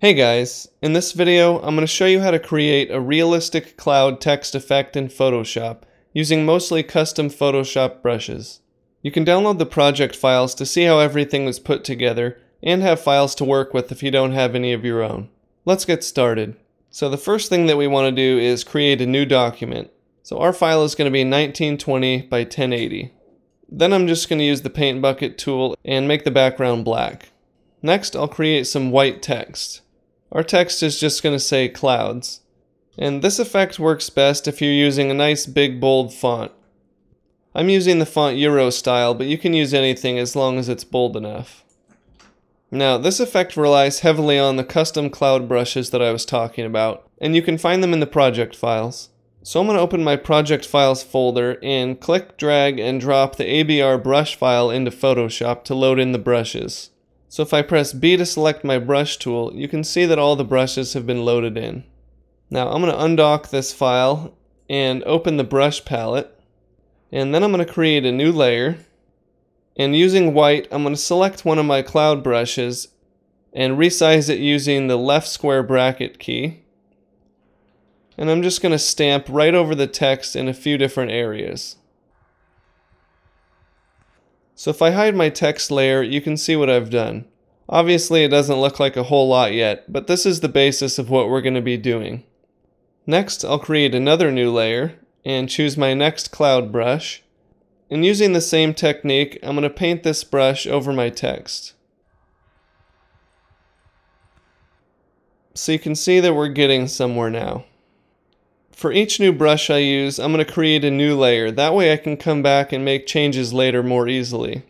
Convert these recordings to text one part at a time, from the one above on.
Hey guys, in this video I'm going to show you how to create a realistic cloud text effect in Photoshop using mostly custom Photoshop brushes. You can download the project files to see how everything was put together and have files to work with if you don't have any of your own. Let's get started. So the first thing that we want to do is create a new document. So our file is going to be 1920 by 1080. Then I'm just going to use the paint bucket tool and make the background black. Next I'll create some white text. Our text is just going to say clouds. And this effect works best if you're using a nice big bold font. I'm using the font Eurostile, but you can use anything as long as it's bold enough. Now, this effect relies heavily on the custom cloud brushes that I was talking about, and you can find them in the project files. So I'm going to open my project files folder and click, drag, and drop the ABR brush file into Photoshop to load in the brushes. So if I press B to select my brush tool, you can see that all the brushes have been loaded in. Now I'm going to undock this file and open the brush palette. And then I'm going to create a new layer. And using white, I'm going to select one of my cloud brushes and resize it using the left square bracket key. And I'm just going to stamp right over the text in a few different areas. So if I hide my text layer, you can see what I've done. Obviously it doesn't look like a whole lot yet, but this is the basis of what we're going to be doing. Next, I'll create another new layer and choose my next cloud brush. And using the same technique, I'm going to paint this brush over my text. So you can see that we're getting somewhere now. For each new brush I use, I'm going to create a new layer. That way I can come back and make changes later more easily.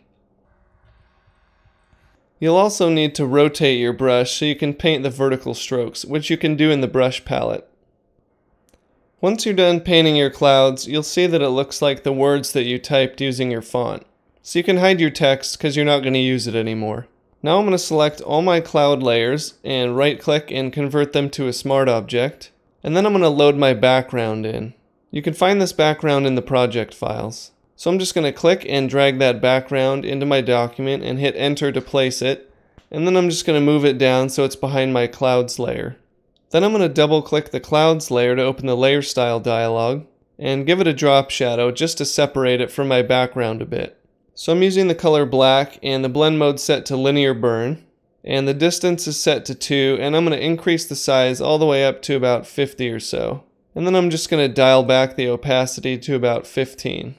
You'll also need to rotate your brush so you can paint the vertical strokes, which you can do in the brush palette. Once you're done painting your clouds, you'll see that it looks like the words that you typed using your font. So you can hide your text because you're not going to use it anymore. Now I'm going to select all my cloud layers and right click and convert them to a smart object. And then I'm going to load my background in. You can find this background in the project files. So I'm just going to click and drag that background into my document and hit enter to place it. And then I'm just going to move it down so it's behind my clouds layer. Then I'm going to double click the clouds layer to open the layer style dialog and give it a drop shadow just to separate it from my background a bit. So I'm using the color black and the blend mode set to linear burn and the distance is set to 2 and I'm going to increase the size all the way up to about 50 or so. And then I'm just going to dial back the opacity to about 15.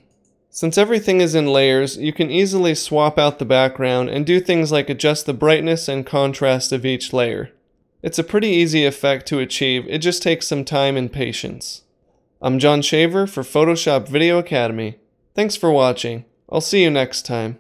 Since everything is in layers, you can easily swap out the background and do things like adjust the brightness and contrast of each layer. It's a pretty easy effect to achieve, it just takes some time and patience. I'm John Shaver for Photoshop Video Academy. Thanks for watching. I'll see you next time.